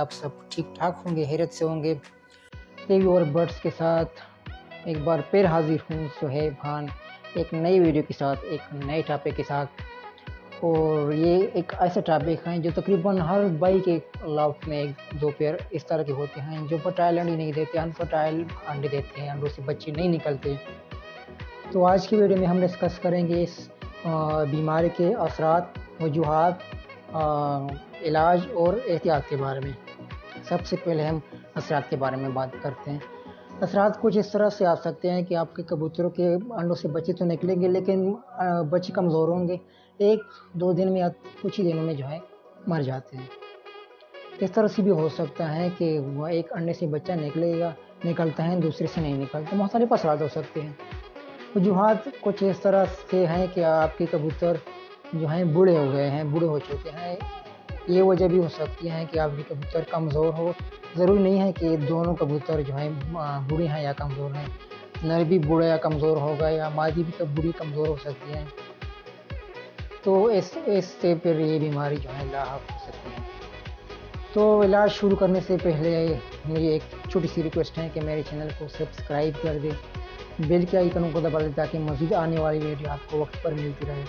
आप सब ठीक ठाक होंगे, हैरत से होंगे। टीवी और बर्ड्स के साथ एक बार फिर हाजिर हूँ, सुहेब खान, एक नई वीडियो के साथ, एक नए टॉपिक के साथ। और ये एक ऐसा टॉपिक है जो तकरीबन हर बाई के लाफ में एक, दो पेयर इस तरह के होते हैं, जो फर्टाइल अंडे नहीं देते अनफर्टाइल अंडे देते हैं अंडों से बच्चे नहीं निकलते। तो आज की वीडियो में हम डिस्कस करेंगे इस बीमारी के असरात, वजूहत इलाज और एहतियात के बारे में। सबसे पहले हम असरात के बारे में बात करते हैं। असरात कुछ इस तरह से आ सकते हैं कि आपके कबूतरों के अंडों से बच्चे तो निकलेंगे, लेकिन बच्चे कमज़ोर होंगे। एक, दो दिन में या कुछ ही दिनों में जो है, मर जाते हैं। इस तरह से भी हो सकता है कि वह एक अंडे से बच्चा निकलेगा, निकलता है, दूसरे से नहीं निकलता। बहुत सारे असरात हो सकते हैं। वजूहत कुछ इस तरह से हैं कि आपके कबूतर जो हैं, बूढ़े हो गए हैं, बूढ़े हो चुके हैं। ये वजह भी हो सकती है कि आपके कबूतर कमज़ोर हो। ज़रूरी नहीं है कि दोनों कबूतर जो हैं बूढ़े हैं या कमज़ोर हैं। नर भी बूढ़ा या कमज़ोर होगा या मादी भी कब, बूढ़ी कमज़ोर हो सकती है। तो इस, इससे फिर ये बीमारी जो है लाभ हो सकती है। तो इलाज शुरू करने से पहले मेरी एक छोटी सी रिक्वेस्ट है कि मेरे चैनल को सब्सक्राइब कर दें। बेल के आइकन को दबा दें ताकि मज़ीद आने वाली वीडियो आपको वक्त पर मिलती रहे।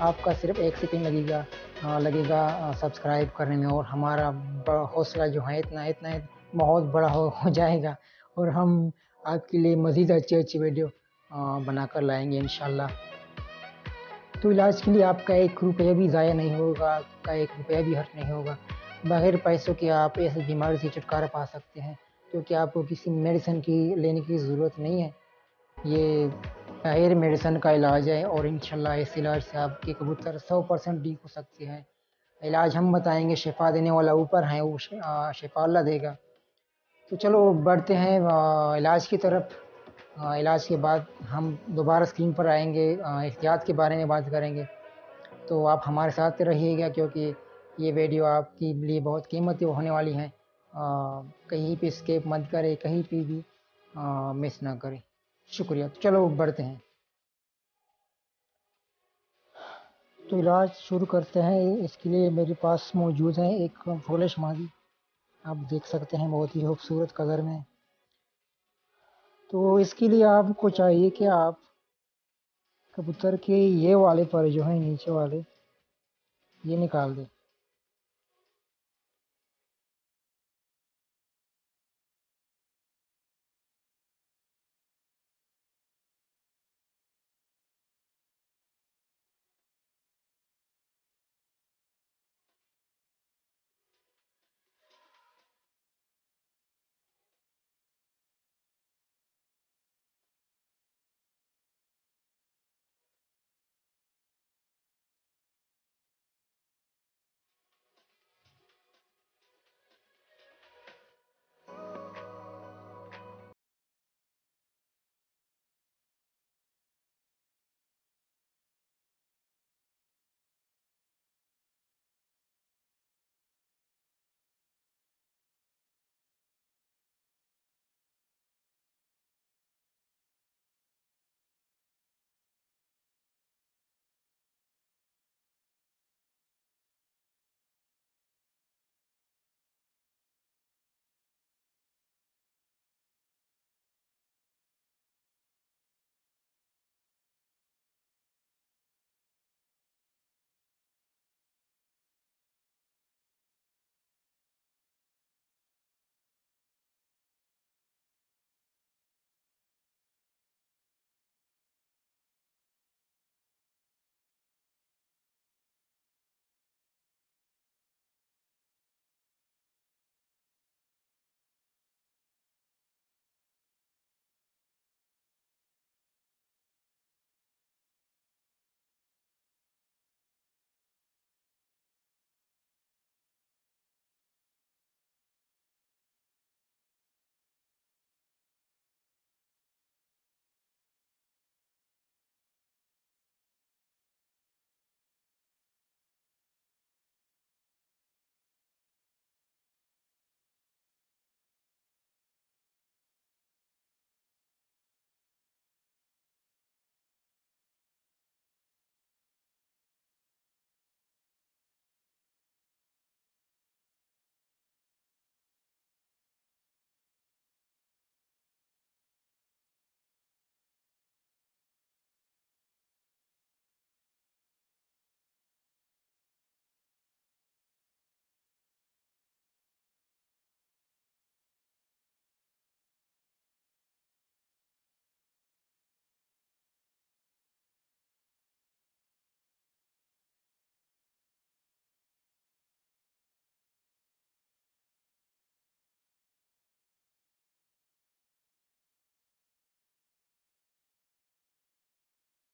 आपका सिर्फ़ एक सेकेंड लगेगा लगेगा सब्सक्राइब करने में और हमारा हौसला जो है इतना इतना बहुत बड़ा हो, हो जाएगा और हम आपके लिए मज़ीद अच्छी अच्छी वीडियो बनाकर लाएँगे इन तो इलाज के लिए आपका एक रुपया भी ज़ाया नहीं होगा आपका एक रुपया भी हर्ट नहीं होगा। बगैर पैसों के आप इस बीमारी से छुटकारा पा सकते हैं क्योंकि आपको किसी मेडिसिन की लेने की ज़रूरत नहीं है। ये हेयर मेडिसन का इलाज है और इन इस इलाज से आपके कबूतर सौ परसेंट ठीक हो सकते हैं। इलाज हम बताएँगे, शिफा देने वाला ऊपर है, वो शिफा अल्लाह देगा। तो चलो बढ़ते हैं इलाज की तरफ़। इलाज के बाद हम दोबारा स्क्रीन पर आएँगे एहतियात के बारे में बात करेंगे। तो आप हमारे साथ रहिएगा, क्योंकि ये वीडियो आपके लिए बहुत कीमती होने वाली हैं। कहीं पे स्केप मत करें, कहीं पे भी मिस ना करें। शुक्रिया। चलो बढ़ते हैं। तो इलाज शुरू करते हैं। इसके लिए मेरे पास मौजूद है एक फोलिश मादी। आप देख सकते हैं बहुत ही खूबसूरत कलर में। तो इसके लिए आपको चाहिए कि आप कबूतर के ये वाले पर जो है, नीचे वाले, ये निकाल दें।